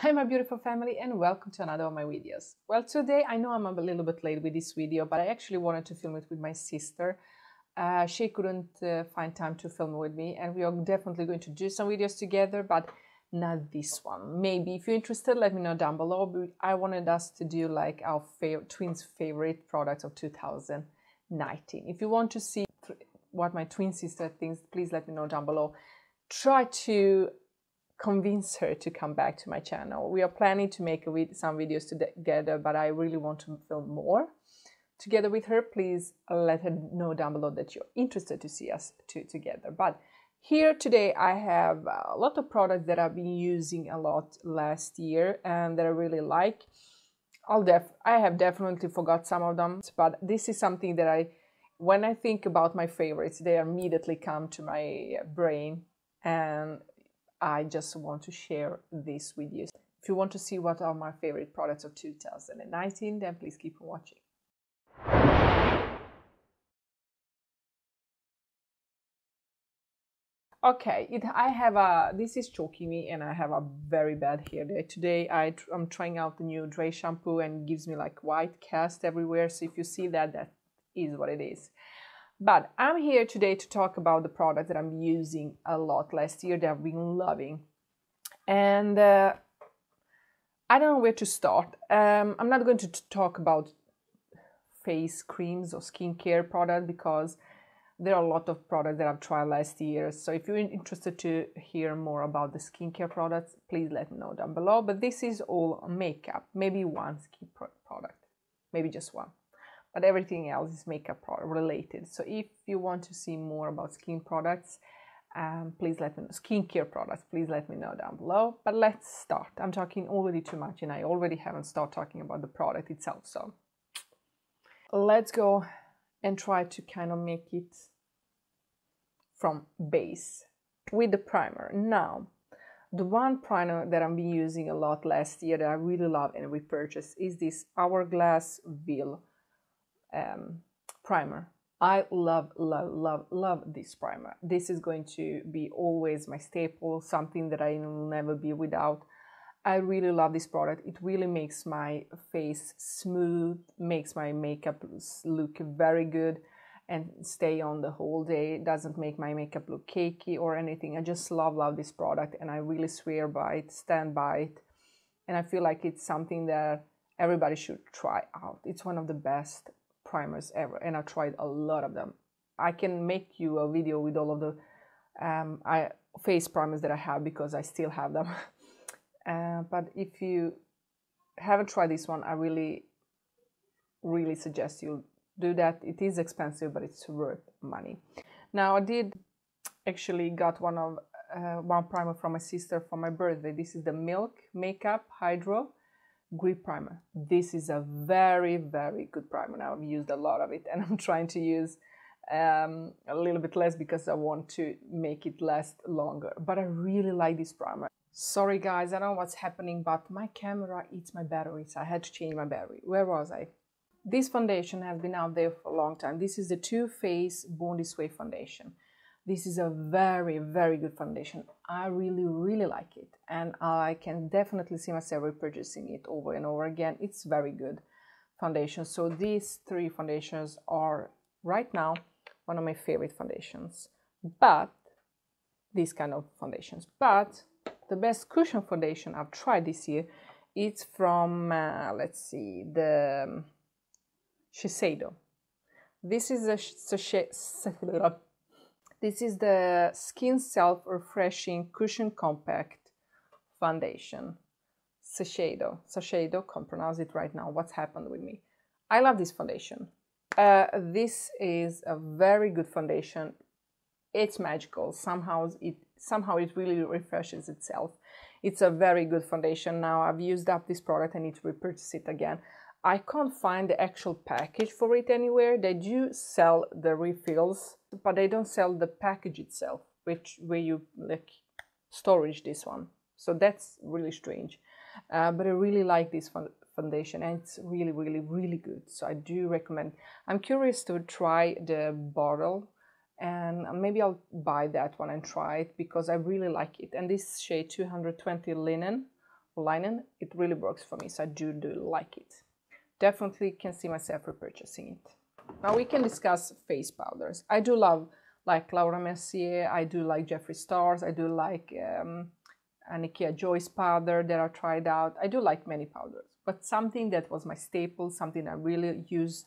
Hi my beautiful family and welcome to another of my videos. Well today I know I'm a little bit late with this video but I actually wanted to film it with my sister. Uh, she couldn't uh, find time to film with me and we are definitely going to do some videos together but not this one. Maybe if you're interested let me know down below. but I wanted us to do like our fav twins favorite products of 2019. If you want to see what my twin sister thinks please let me know down below. Try to convince her to come back to my channel. We are planning to make some videos together, but I really want to film more together with her. Please let her know down below that you're interested to see us two together. But here today I have a lot of products that I've been using a lot last year and that I really like. I'll def I have definitely forgot some of them, but this is something that I when I think about my favorites, they immediately come to my brain and I just want to share this with you. If you want to see what are my favorite products of 2019, then please keep on watching. Okay, it, I have a, this is choking me and I have a very bad hair day. Today I, I'm trying out the new Dray shampoo and gives me like white cast everywhere. So if you see that, that is what it is. But I'm here today to talk about the product that I'm using a lot last year that I've been loving. And uh, I don't know where to start. Um, I'm not going to talk about face creams or skincare products because there are a lot of products that I've tried last year. So if you're interested to hear more about the skincare products, please let me know down below. But this is all makeup, maybe one skin product, maybe just one but everything else is makeup related. So if you want to see more about skin products, um, please let me know. Skincare products, please let me know down below. But let's start. I'm talking already too much and I already haven't started talking about the product itself. So let's go and try to kind of make it from base with the primer. Now, the one primer that I've been using a lot last year that I really love and repurchase is this Hourglass Veil um, primer. I love, love, love, love this primer. This is going to be always my staple, something that I will never be without. I really love this product. It really makes my face smooth, makes my makeup look very good and stay on the whole day. It doesn't make my makeup look cakey or anything. I just love, love this product and I really swear by it, stand by it. And I feel like it's something that everybody should try out. It's one of the best primers ever and I tried a lot of them. I can make you a video with all of the um, I, face primers that I have because I still have them. uh, but if you haven't tried this one, I really, really suggest you do that. It is expensive, but it's worth money. Now I did actually got one of uh, one primer from my sister for my birthday. This is the Milk Makeup Hydro grip primer. This is a very, very good primer. Now I've used a lot of it and I'm trying to use um, a little bit less because I want to make it last longer. But I really like this primer. Sorry guys, I don't know what's happening, but my camera eats my battery, so I had to change my battery. Where was I? This foundation has been out there for a long time. This is the Too Faced Born This Way foundation. This is a very, very good foundation. I really, really like it. And I can definitely see myself repurchasing it over and over again. It's very good foundation. So these three foundations are right now one of my favorite foundations. But these kind of foundations. But the best cushion foundation I've tried this year is from, uh, let's see, the um, Shiseido. This is a Shiseido this is the Skin Self Refreshing Cushion Compact Foundation. Shiseido. Shiseido, can't pronounce it right now. What's happened with me? I love this foundation. Uh, this is a very good foundation. It's magical. Somehow it somehow it really refreshes itself. It's a very good foundation. Now I've used up this product. I need to repurchase it again. I can't find the actual package for it anywhere. They do sell the refills, but they don't sell the package itself, which where you like storage this one. So that's really strange. Uh, but I really like this foundation and it's really, really, really good. So I do recommend. I'm curious to try the bottle and maybe I'll buy that one and try it because I really like it. And this shade 220 linen linen, it really works for me. So I do, do like it. Definitely can see myself repurchasing it. Now we can discuss face powders. I do love like Laura Mercier, I do like Jeffree Stars, I do like um, Nikkia Joyce powder that I tried out. I do like many powders, but something that was my staple, something I really used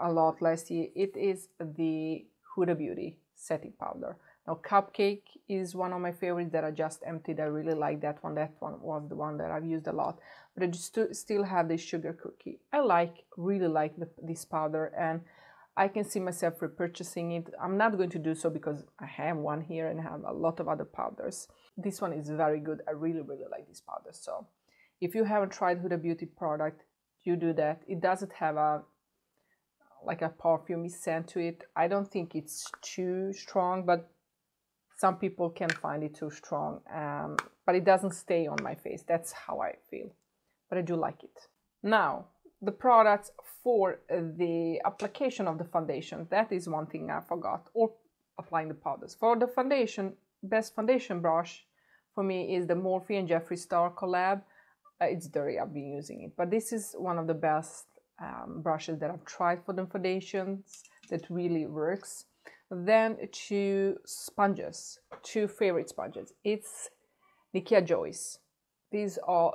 a lot last year, it is the Huda Beauty setting powder. Now Cupcake is one of my favorites that I just emptied. I really like that one. That one was the one that I've used a lot. But I just still have the sugar cookie. I like, really like the, this powder and I can see myself repurchasing it. I'm not going to do so because I have one here and have a lot of other powders. This one is very good. I really, really like this powder. So if you haven't tried Huda Beauty product, you do that. It doesn't have a like a perfume scent to it. I don't think it's too strong, but some people can find it too strong. Um, but it doesn't stay on my face. That's how I feel. But I do like it. Now, the products for the application of the foundation. That is one thing I forgot. Or applying the powders. For the foundation, best foundation brush for me is the Morphe and Jeffree Star collab. Uh, it's dirty, I've been using it. But this is one of the best um, brushes that I've tried for the foundations that really works. Then two sponges, two favorite sponges. It's Nikkia Joyce. These are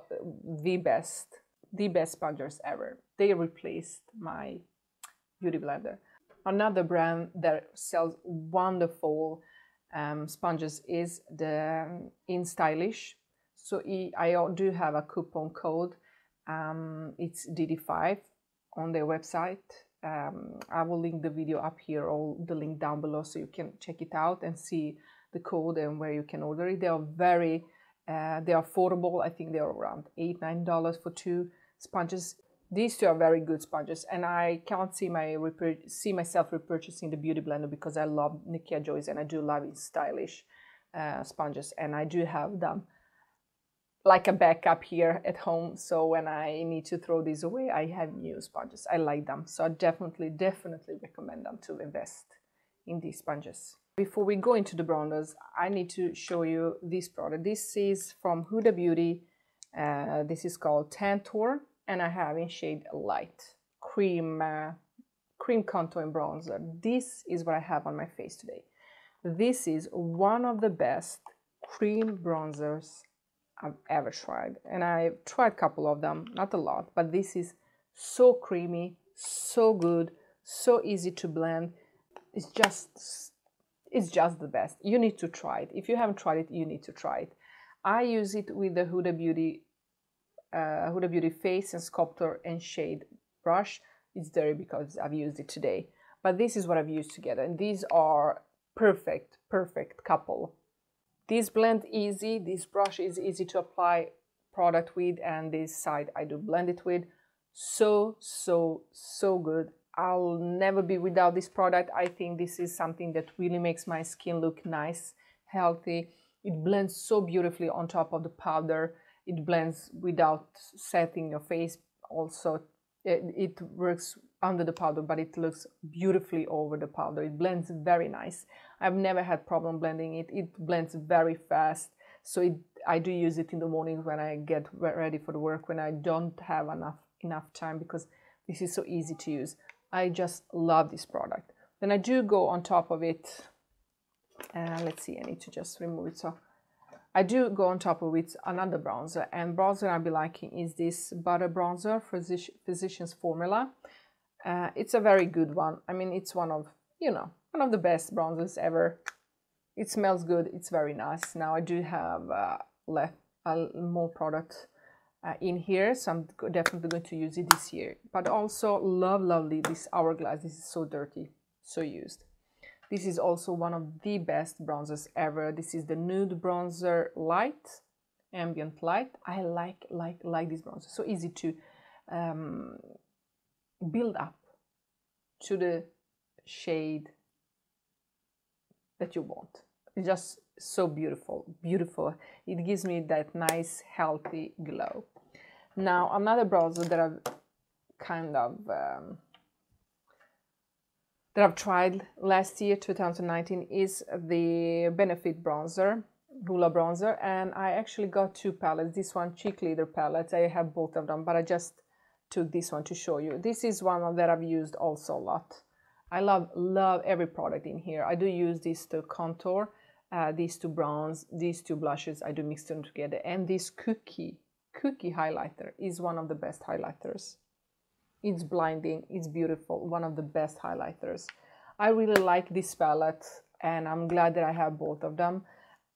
the best, the best sponges ever. They replaced my beauty blender. Another brand that sells wonderful um, sponges is the um, InStylish. So I do have a coupon code. Um, it's DD5 on their website. Um, I will link the video up here or the link down below so you can check it out and see the code and where you can order it. They are very, uh, they are affordable. I think they are around eight, nine dollars for two sponges. These two are very good sponges, and I can't see my see myself repurchasing the Beauty Blender because I love Nikkia Joyce and I do love InStylish uh, sponges, and I do have them like a backup here at home. So when I need to throw these away, I have new sponges. I like them. So I definitely, definitely recommend them to invest in these sponges. Before we go into the bronzers, I need to show you this product. This is from Huda Beauty. Uh, this is called Tantour and I have in shade light cream uh, cream contour bronzer. This is what I have on my face today. This is one of the best cream bronzers I've ever tried. And I've tried a couple of them, not a lot, but this is so creamy, so good, so easy to blend. It's just it's just the best. You need to try it. If you haven't tried it, you need to try it. I use it with the Huda Beauty uh, Huda Beauty Face and Sculptor and Shade brush. It's dirty because I've used it today. But this is what I've used together. And these are perfect, perfect couple this blend easy, this brush is easy to apply product with and this side I do blend it with. So, so, so good. I'll never be without this product. I think this is something that really makes my skin look nice, healthy. It blends so beautifully on top of the powder. It blends without setting your face. Also, it, it works under the powder, but it looks beautifully over the powder. It blends very nice. I've never had problem blending it. It blends very fast. So it, I do use it in the morning when I get ready for the work, when I don't have enough, enough time because this is so easy to use. I just love this product. Then I do go on top of it. Uh, let's see, I need to just remove it. So I do go on top of it another bronzer and bronzer I'll be liking is this Butter Bronzer Physicians Formula. Uh, it's a very good one. I mean, it's one of, you know, one of the best bronzers ever. It smells good. It's very nice. Now I do have uh, left more product uh, in here, so I'm definitely going to use it this year. But also love, lovely, this Hourglass. This is so dirty, so used. This is also one of the best bronzers ever. This is the Nude Bronzer Light, Ambient Light. I like, like, like this bronzer. So easy to um, build up to the shade that you want. It's just so beautiful, beautiful. It gives me that nice, healthy glow. Now, another bronzer that I've kind of um, that I've tried last year, 2019, is the Benefit bronzer. Hoola bronzer and I actually got two palettes. This one Cheek Leader palette. I have both of them, but I just took this one to show you. This is one that I've used also a lot. I love, love every product in here. I do use this to contour, uh, these two browns, these two blushes. I do mix them together. And this Cookie, Cookie highlighter is one of the best highlighters. It's blinding, it's beautiful, one of the best highlighters. I really like this palette and I'm glad that I have both of them.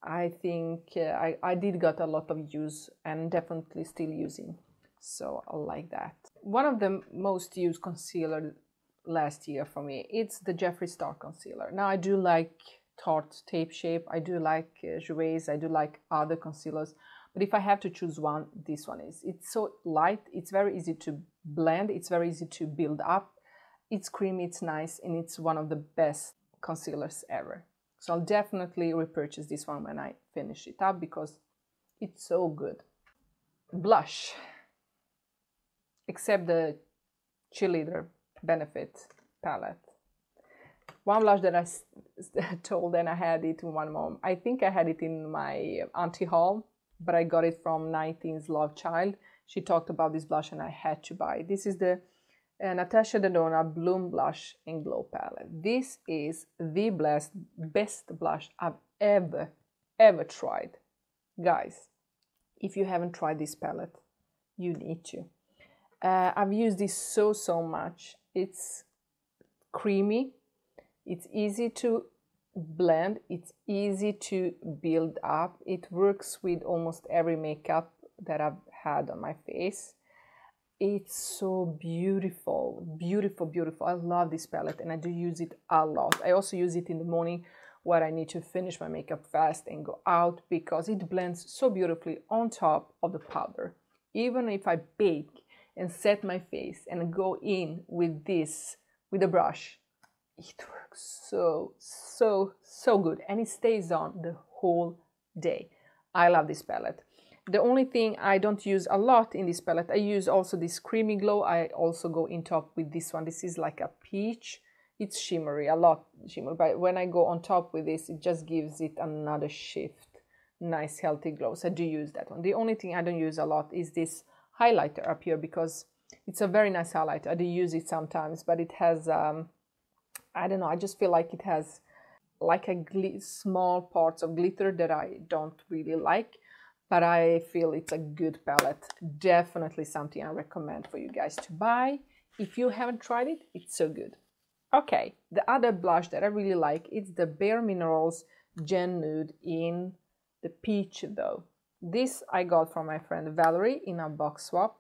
I think uh, I, I did got a lot of use and definitely still using. So I like that. One of the most used concealer last year for me, it's the Jeffree Star concealer. Now I do like Tarte Tape Shape, I do like uh, Juvia's, I do like other concealers. But if I have to choose one, this one is. It's so light, it's very easy to blend, it's very easy to build up. It's creamy, it's nice, and it's one of the best concealers ever. So I'll definitely repurchase this one when I finish it up because it's so good. Blush. Except the cheerleader benefit palette. One blush that I told and I had it in one mom. I think I had it in my auntie haul, but I got it from 19's Love Child. She talked about this blush and I had to buy it. This is the uh, Natasha Denona Bloom Blush in Glow Palette. This is the best, best blush I've ever, ever tried. Guys, if you haven't tried this palette, you need to. Uh, I've used this so, so much. It's creamy, it's easy to blend, it's easy to build up. It works with almost every makeup that I've had on my face. It's so beautiful beautiful beautiful. I love this palette and i do use it a lot. I also use it in the morning where i need to finish my makeup fast and go out because it blends so beautifully on top of the powder. Even if i bake and set my face and go in with this with a brush it works so so so good and it stays on the whole day i love this palette the only thing I don't use a lot in this palette, I use also this creamy glow. I also go in top with this one. This is like a peach. It's shimmery, a lot shimmery. But when I go on top with this, it just gives it another shift. Nice, healthy glow. So I do use that one. The only thing I don't use a lot is this highlighter up here because it's a very nice highlighter. I do use it sometimes, but it has, um, I don't know, I just feel like it has like a small parts of glitter that I don't really like but I feel it's a good palette. Definitely something I recommend for you guys to buy. If you haven't tried it, it's so good. Okay, the other blush that I really like is the Bare Minerals Gen Nude in the peach though. This I got from my friend Valerie in a box swap.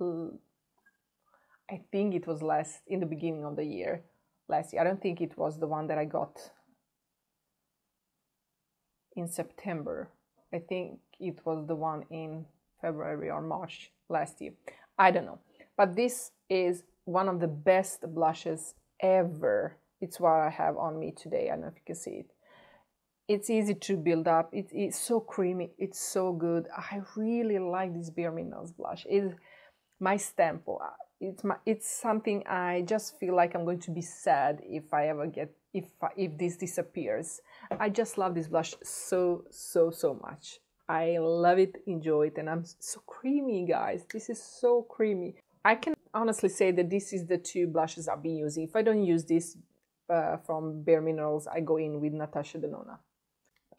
I think it was last in the beginning of the year last year. I don't think it was the one that I got in September. I think it was the one in February or March last year. I don't know. But this is one of the best blushes ever. It's what I have on me today. I don't know if you can see it. It's easy to build up. It, it's so creamy. It's so good. I really like this Bare Minerals blush. It's my stamp. It's, my, it's something I just feel like I'm going to be sad if I ever get if if this disappears. I just love this blush so so so much. I love it, enjoy it, and I'm so creamy, guys. This is so creamy. I can honestly say that this is the two blushes I've been using. If I don't use this uh, from Bare Minerals, I go in with Natasha Denona.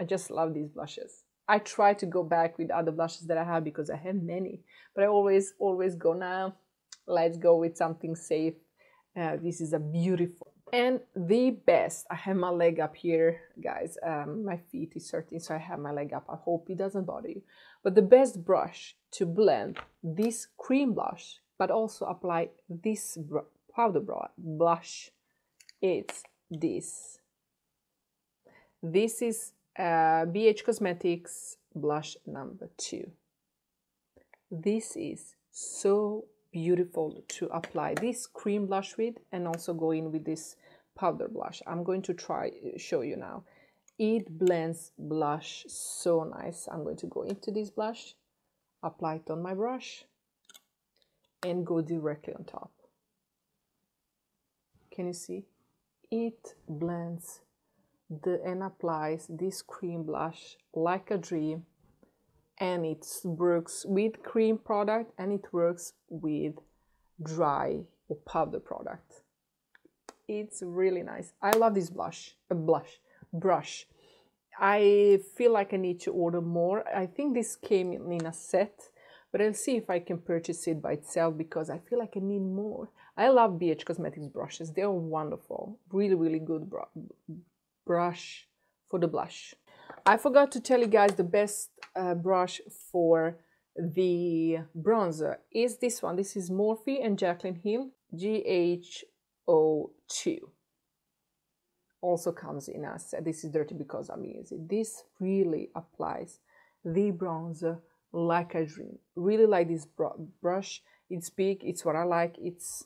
I just love these blushes. I try to go back with other blushes that I have because I have many, but I always, always go now. Let's go with something safe. Uh, this is a beautiful and the best, I have my leg up here, guys. Um, my feet is hurting, so I have my leg up. I hope it doesn't bother you. But the best brush to blend this cream blush, but also apply this powder blush, is this. This is uh, BH Cosmetics blush number two. This is so beautiful to apply this cream blush with and also go in with this powder blush. I'm going to try uh, show you now. It blends blush so nice. I'm going to go into this blush, apply it on my brush and go directly on top. Can you see? It blends the, and applies this cream blush like a dream and it works with cream product and it works with dry or powder product. It's really nice. I love this blush a blush brush. I feel like i need to order more. I think this came in a set but i'll see if i can purchase it by itself because i feel like i need more. I love bh cosmetics brushes. They're wonderful. Really really good brush for the blush i forgot to tell you guys the best uh, brush for the bronzer is this one this is morphe and jaclyn hill gh 02 also comes in a set. This is dirty because I'm using This really applies the bronzer like a dream. Really like this brush. It's big, it's what I like. It's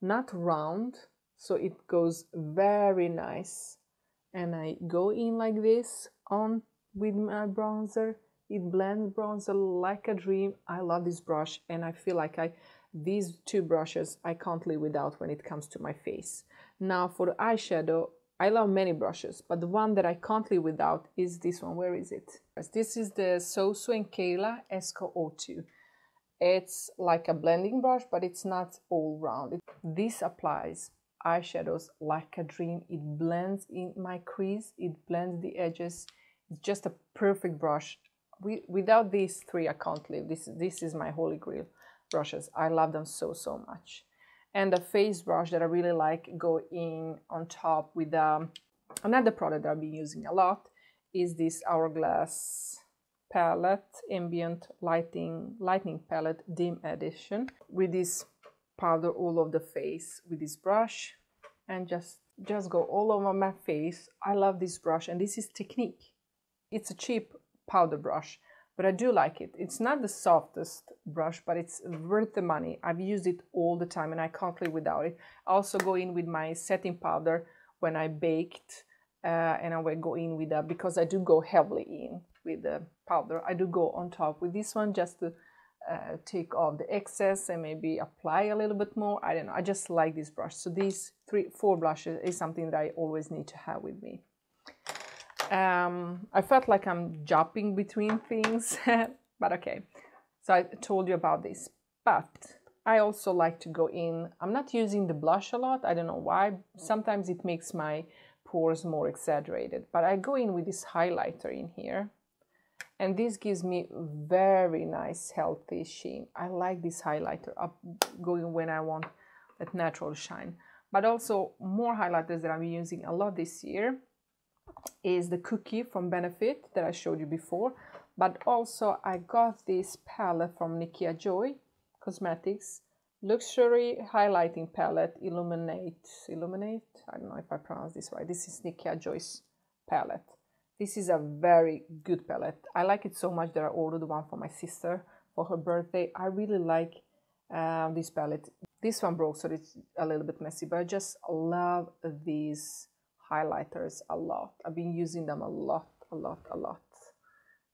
not round, so it goes very nice. And I go in like this on with my bronzer. It blends bronzer like a dream. I love this brush and I feel like I these two brushes I can't live without when it comes to my face. Now for the eyeshadow, I love many brushes, but the one that I can't live without is this one. Where is it? This is the Soso and Kayla Esco O2. It's like a blending brush, but it's not all round. This applies eyeshadows like a dream. It blends in my crease, it blends the edges. It's just a perfect brush. We, without these three, I can't live. This, this is my holy grail brushes. I love them so, so much. And the face brush that I really like go in on top with um, another product that I've been using a lot is this Hourglass palette, ambient lighting, lightning palette dim edition with this powder all over the face with this brush and just just go all over my face. I love this brush and this is Technique. It's a cheap powder brush but I do like it. It's not the softest brush, but it's worth the money. I've used it all the time and I can't live without it. I also go in with my setting powder when I baked uh, and I will go in with that because I do go heavily in with the powder. I do go on top with this one just to uh, take off the excess and maybe apply a little bit more. I don't know. I just like this brush. So these three, four blushes is something that I always need to have with me um, I felt like I'm jumping between things, but okay. So I told you about this. But I also like to go in. I'm not using the blush a lot. I don't know why. Sometimes it makes my pores more exaggerated. But I go in with this highlighter in here. And this gives me very nice, healthy sheen. I like this highlighter up going when I want that natural shine. But also more highlighters that I'm using a lot this year is the cookie from Benefit that I showed you before. But also I got this palette from Nikia Joy Cosmetics. Luxury Highlighting Palette Illuminate. Illuminate? I don't know if I pronounce this right. This is Nikia Joy's palette. This is a very good palette. I like it so much that I ordered one for my sister for her birthday. I really like um, this palette. This one broke, so it's a little bit messy, but I just love these highlighters a lot. I've been using them a lot, a lot, a lot.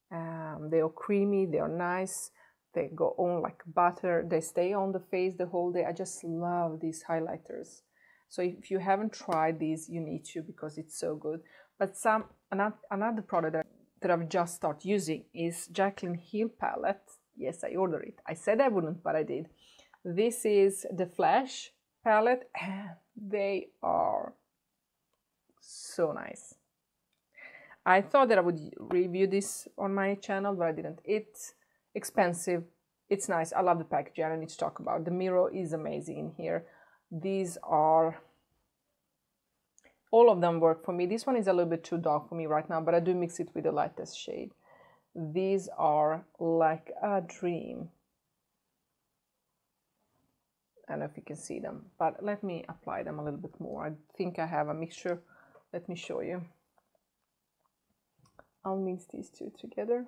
Um, they are creamy, they are nice, they go on like butter, they stay on the face the whole day. I just love these highlighters. So if you haven't tried these, you need to because it's so good. But some another, product that, that I've just started using is Jaclyn Hill palette. Yes, I ordered it. I said I wouldn't, but I did. This is the Flash palette and they are so nice. I thought that I would review this on my channel, but I didn't. It's expensive. It's nice. I love the packaging. I don't need to talk about. The mirror is amazing in here. These are all of them work for me. This one is a little bit too dark for me right now, but I do mix it with the lightest shade. These are like a dream. I don't know if you can see them, but let me apply them a little bit more. I think I have a mixture let me show you. I'll mix these two together.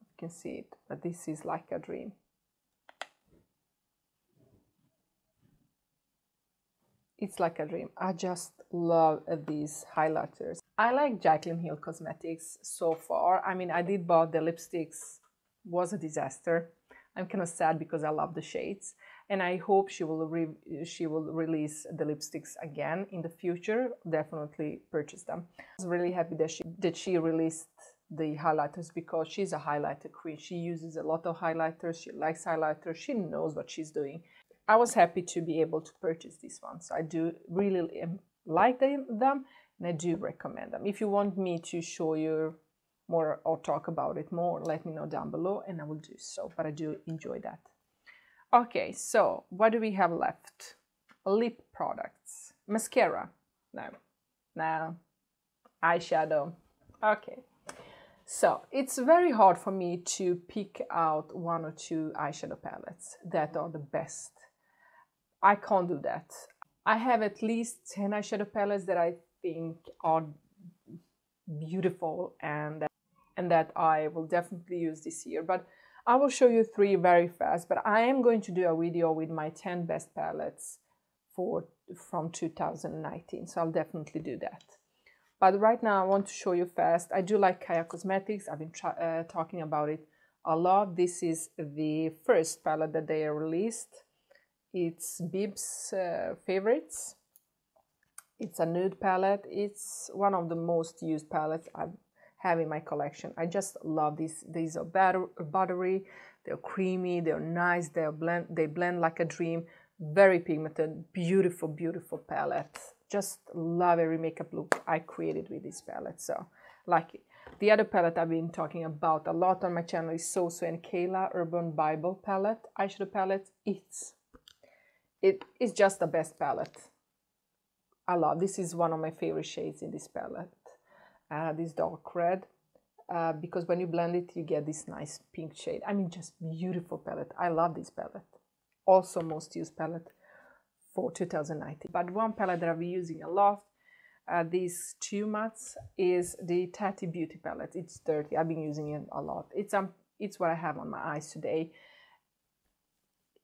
You can see it, but this is like a dream. It's like a dream. I just love these highlighters. I like Jaclyn Hill Cosmetics so far. I mean, I did bought the lipsticks, was a disaster. I'm kind of sad because I love the shades. and I hope she will she will release the lipsticks again in the future. Definitely purchase them. I was really happy that she that she released the highlighters because she's a highlighter queen. She uses a lot of highlighters. She likes highlighters. She knows what she's doing. I was happy to be able to purchase this one. So I do really um, like them, them and I do recommend them. If you want me to show you more or talk about it more, let me know down below and I will do so. But I do enjoy that. Okay, so what do we have left? Lip products. Mascara. No. No. Eyeshadow. Okay. So it's very hard for me to pick out one or two eyeshadow palettes that are the best. I can't do that. I have at least 10 eyeshadow palettes that I think are beautiful and and that I will definitely use this year. But I will show you three very fast, but I am going to do a video with my 10 best palettes for from 2019. So I'll definitely do that. But right now I want to show you fast. I do like Kaja Cosmetics. I've been uh, talking about it a lot. This is the first palette that they released. It's Bib's uh, favorites. It's a nude palette. It's one of the most used palettes I've in my collection. I just love these. These are butter, buttery, they're creamy, they're nice, they're blend, they blend like a dream. Very pigmented, beautiful, beautiful palette. Just love every makeup look I created with this palette. So like it. The other palette I've been talking about a lot on my channel is Soso and Kayla Urban Bible palette, eyeshadow palette. It's it is just the best palette. I love this is one of my favorite shades in this palette uh, this dark red uh, because when you blend it you get this nice pink shade. I mean just beautiful palette. I love this palette. Also most used palette for 2019 but one palette that I've been using a lot uh, these two months is the Tati Beauty palette. It's dirty. I've been using it a lot. It's um it's what I have on my eyes today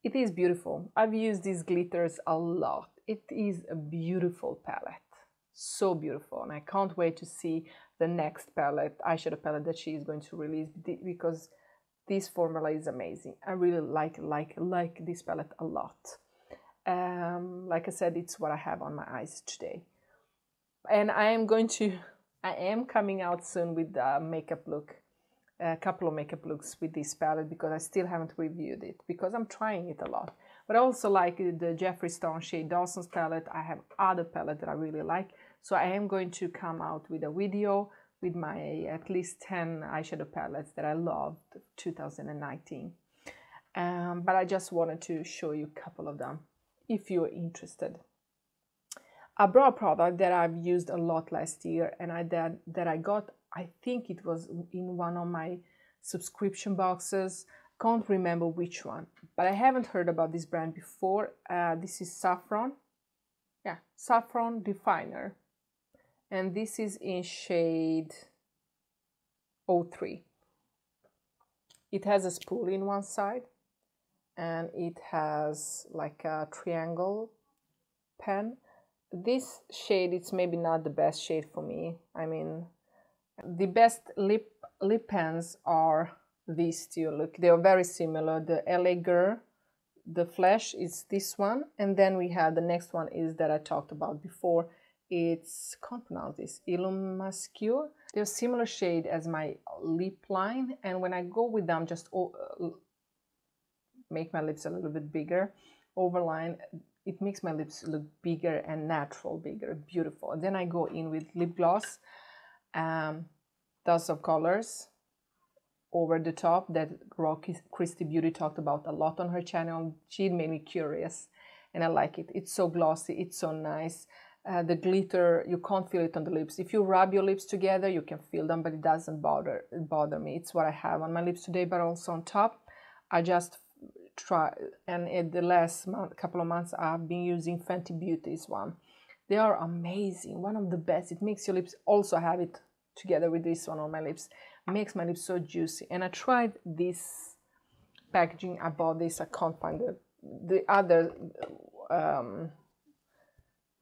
it is beautiful I've used these glitters a lot it is a beautiful palette so beautiful and I can't wait to see the next palette, eyeshadow palette that she is going to release because this formula is amazing. I really like like like this palette a lot. Um, like I said, it's what I have on my eyes today. And I am going to, I am coming out soon with the makeup look, a couple of makeup looks with this palette because I still haven't reviewed it because I'm trying it a lot. But I also like the Jeffree Star Shane Dawson's palette. I have other palette that I really like. So I am going to come out with a video with my at least 10 eyeshadow palettes that I loved 2019. Um, but I just wanted to show you a couple of them if you're interested. A brow product that I've used a lot last year and I that, that I got, I think it was in one of my subscription boxes. Can't remember which one, but I haven't heard about this brand before. Uh, this is Saffron. Yeah, Saffron Definer and this is in shade 03 it has a spool in one side and it has like a triangle pen this shade it's maybe not the best shade for me i mean the best lip lip pens are these two look they are very similar the la the flesh is this one and then we have the next one is that i talked about before it's can't pronounce this Illumascure. They're similar shade as my lip line, and when I go with them, just uh, make my lips a little bit bigger, overline. It makes my lips look bigger and natural, bigger, beautiful. Then I go in with lip gloss, um, of Colors, over the top that Rocky Christie Beauty talked about a lot on her channel. She made me curious, and I like it. It's so glossy. It's so nice uh, the glitter you can't feel it on the lips if you rub your lips together you can feel them but it doesn't bother bother me it's what i have on my lips today but also on top i just try and in the last month, couple of months i've been using fenty beauty's one they are amazing one of the best it makes your lips also have it together with this one on my lips makes my lips so juicy and i tried this packaging i bought this i can't find the the other um,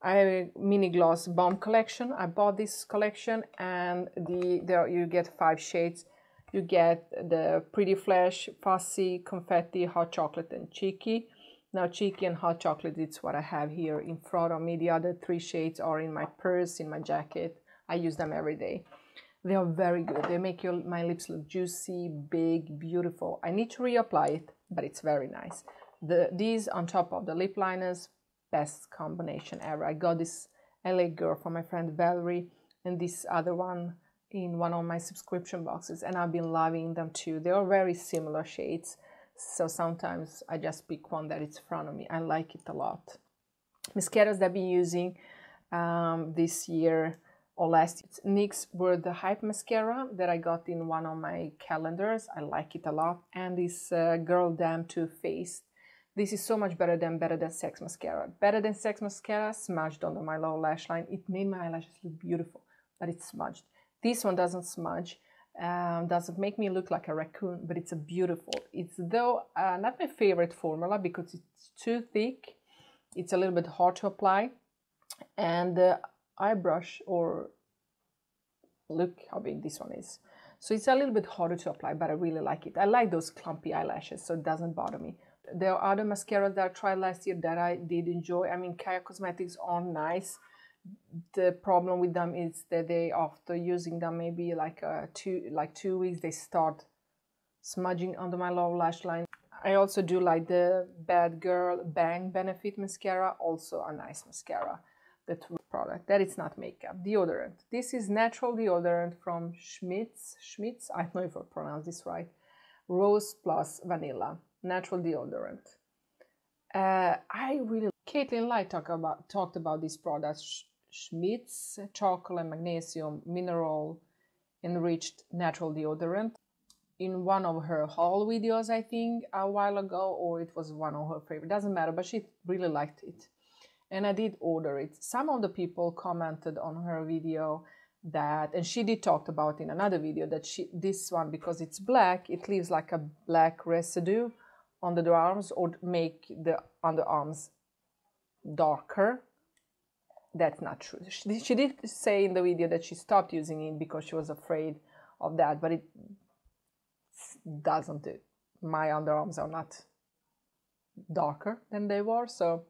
I have a mini gloss bomb collection. I bought this collection and the there you get five shades. You get the Pretty Flash, Fussy, Confetti, Hot Chocolate and Cheeky. Now cheeky and hot chocolate, it's what I have here in front of me. The other three shades are in my purse, in my jacket. I use them every day. They are very good. They make your, my lips look juicy, big, beautiful. I need to reapply it, but it's very nice. The, these on top of the lip liners, best combination ever. I got this LA Girl from my friend Valerie and this other one in one of my subscription boxes and I've been loving them too. They are very similar shades so sometimes I just pick one that is in front of me. I like it a lot. Mascaras that I've been using um, this year or last NYX were the Hype Mascara that I got in one of my calendars. I like it a lot. And this uh, Girl Damn Too Faced. This is so much better than Better Than Sex Mascara. Better Than Sex Mascara smudged under my lower lash line. It made my eyelashes look beautiful, but it's smudged. This one doesn't smudge um, doesn't make me look like a raccoon, but it's a beautiful. It's though uh, not my favorite formula because it's too thick. It's a little bit hard to apply, and the eye brush or look how big this one is. So it's a little bit harder to apply, but I really like it. I like those clumpy eyelashes, so it doesn't bother me. There are other mascaras that I tried last year that I did enjoy. I mean, Kaya Cosmetics are nice the problem with them is that they after using them maybe like uh, two like two weeks they start smudging under my lower lash line. I also do like the bad girl bang benefit mascara also a nice mascara the product. That is not makeup deodorant. This is natural deodorant from schmidt's schmidt's i don't know if i pronounce this right rose plus vanilla natural deodorant. Uh, i really Caitlin Light talk about, talked about this product Schmidt's chocolate and magnesium mineral enriched natural deodorant in one of her haul videos, I think, a while ago, or it was one of her favorite. Doesn't matter, but she really liked it. And I did order it. Some of the people commented on her video that, and she did talk about in another video that she this one because it's black, it leaves like a black residue on the arms or make the underarms darker that's not true. She, she did say in the video that she stopped using it because she was afraid of that, but it doesn't do. My underarms are not darker than they were, so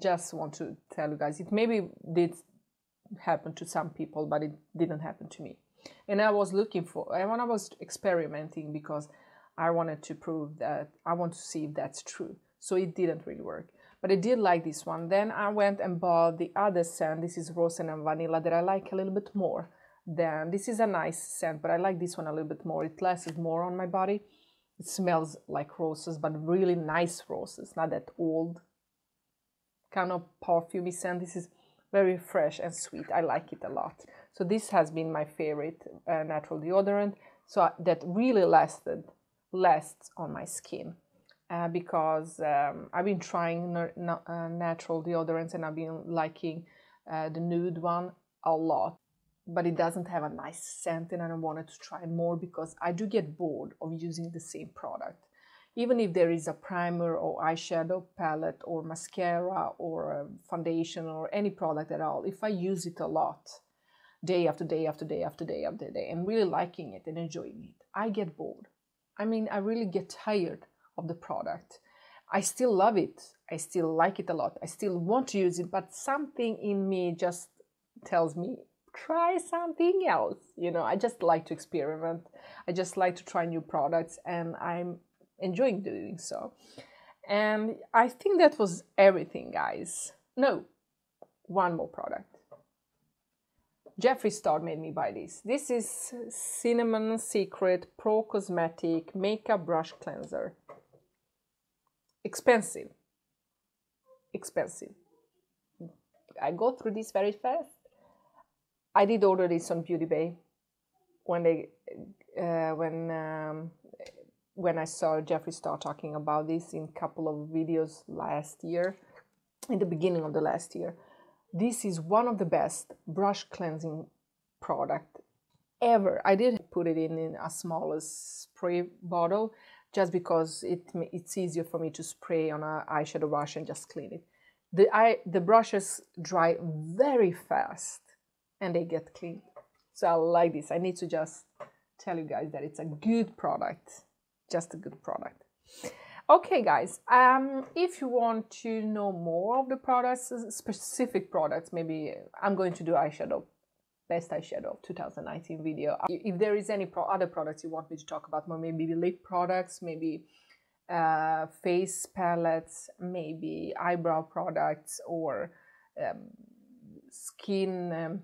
just want to tell you guys it maybe did happen to some people, but it didn't happen to me. And I was looking for, and when I was experimenting because I wanted to prove that I want to see if that's true. So it didn't really work but I did like this one. Then I went and bought the other scent. This is rose and vanilla that I like a little bit more. Then this is a nice scent, but I like this one a little bit more. It lasts more on my body. It smells like roses, but really nice roses, not that old kind of perfumey scent. This is very fresh and sweet. I like it a lot. So this has been my favorite uh, natural deodorant. So that really lasted, lasts on my skin uh, because um, I've been trying uh, natural deodorants and I've been liking uh, the nude one a lot. But it doesn't have a nice scent, and I wanted to try more because I do get bored of using the same product. Even if there is a primer or eyeshadow palette or mascara or foundation or any product at all, if I use it a lot, day after day after day after day after day, and really liking it and enjoying it, I get bored. I mean, I really get tired of the product. I still love it. I still like it a lot. I still want to use it, but something in me just tells me try something else. You know, I just like to experiment. I just like to try new products and I'm enjoying doing so. And I think that was everything, guys. No, one more product. Jeffree Star made me buy this. This is Cinema Secret Pro Cosmetic Makeup Brush Cleanser expensive. Expensive. I go through this very fast. I did order this on beauty bay when they uh, when um, when i saw jeffree star talking about this in a couple of videos last year in the beginning of the last year. This is one of the best brush cleansing product ever. I did put it in, in a smaller spray bottle just because it it's easier for me to spray on an eyeshadow brush and just clean it. The eye the brushes dry very fast and they get clean. So I like this. I need to just tell you guys that it's a good product, just a good product. Okay, guys, um, if you want to know more of the products, specific products, maybe I'm going to do eyeshadow, best eyeshadow of 2019 video. If there is any pro other products you want me to talk about more, maybe lip products, maybe uh, face palettes, maybe eyebrow products, or um, skin um,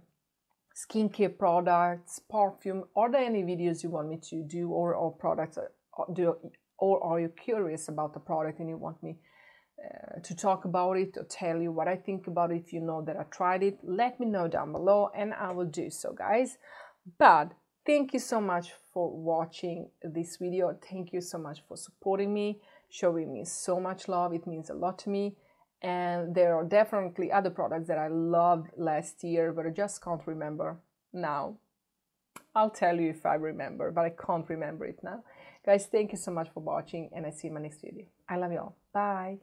skincare products, perfume. Are there any videos you want me to do, or or products? Uh, do or are you curious about the product and you want me uh, to talk about it or tell you what I think about it. If you know that I tried it let me know down below and I will do so guys. But thank you so much for watching this video. Thank you so much for supporting me showing me so much love. It means a lot to me. And there are definitely other products that I loved last year but I just can't remember now. I'll tell you if I remember but I can't remember it now. Guys, thank you so much for watching and I see you in my next video. I love you all. Bye.